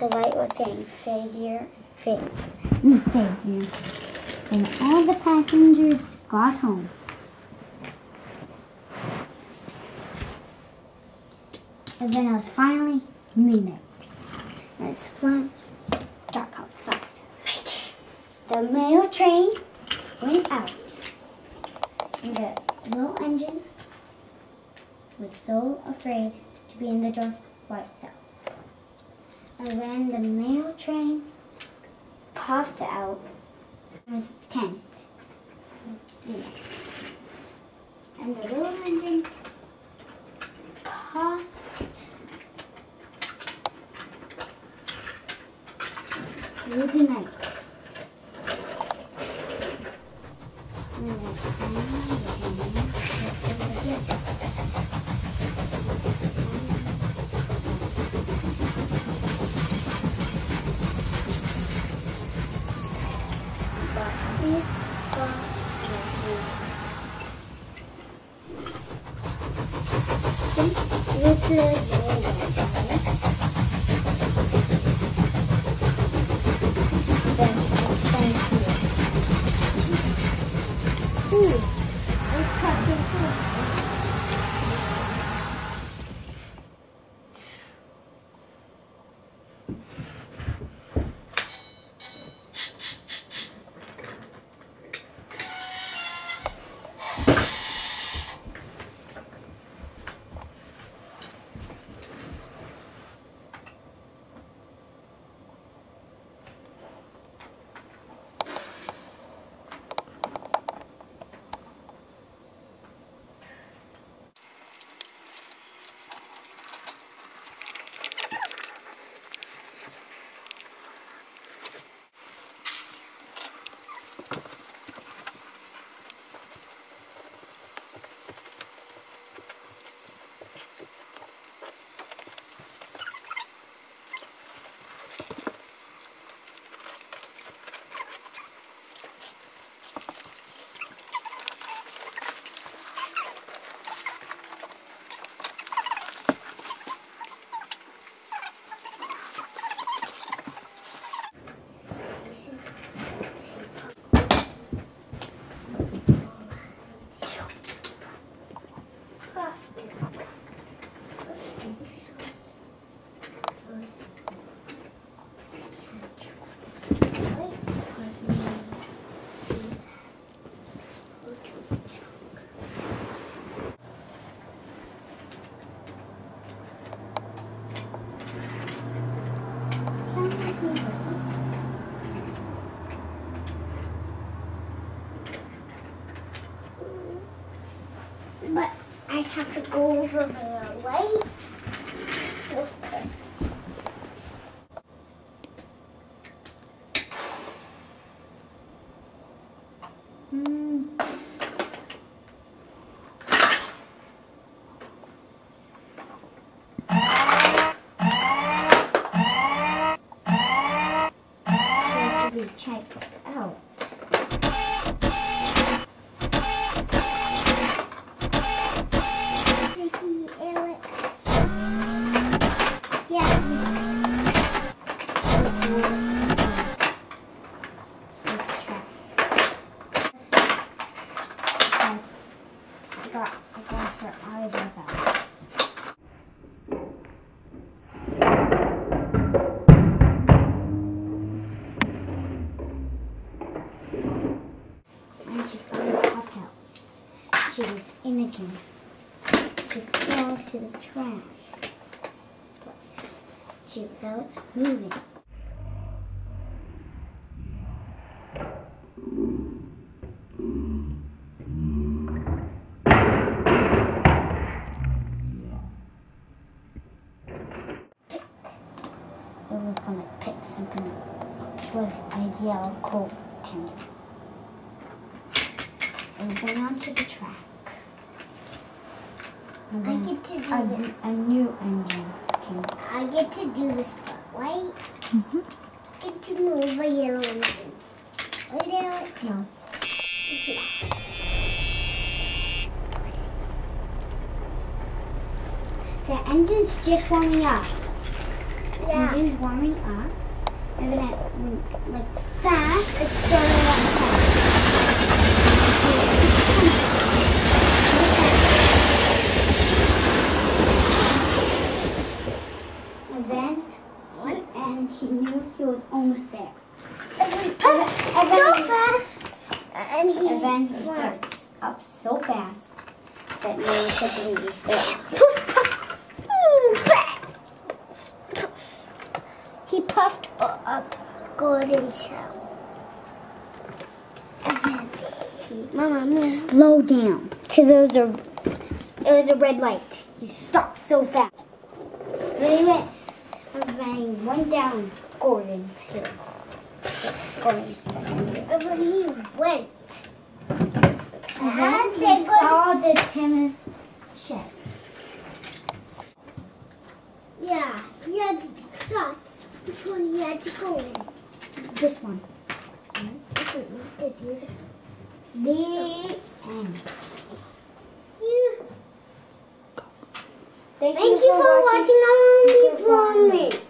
was saying failure, failure. Failure. Mm, then all the passengers got home. And then it was finally midnight. It's fun. Dark outside. The mail train went out. And the little engine was so afraid to be in the dark by itself. And when the mail train puffed out, was tent. and the little engine puffed. Through the night. And the 西瓜、蘑菇、嗯，椰子、榴莲、草莓，然后。But I have to go over the way. Hmm. has checked out. I got, I got her eyeballs out. And she finally popped out. She was in again. She fell to the trash. She felt moving. It was gonna pick something which was a yellow coal tin. It went onto the track. And I get to do a, this. a new engine came. I get to do this part, right? Mm-hmm. Get to move a yellow engine. Right there. No. The engine's just warming up. Yeah. Engine's warming up. and then like fast. It started up fast. And then, he, and he knew he was almost there. And he And then- so fast. And he, And then he starts up so fast that no one could believe it. Poof, puff. Mm, bah. He puffed up Gordon's tail. And then he, Mama. Slow down, because it was a it was a red light. He stopped so fast. Then he went, he went down Gordon's hill. Gordon's hill. And when he went then he saw the Tidmouth sheds. Yeah, he had to decide which one he had to go in. This one. This is The end. you. Thank, Thank you for watching our Thank you for movie.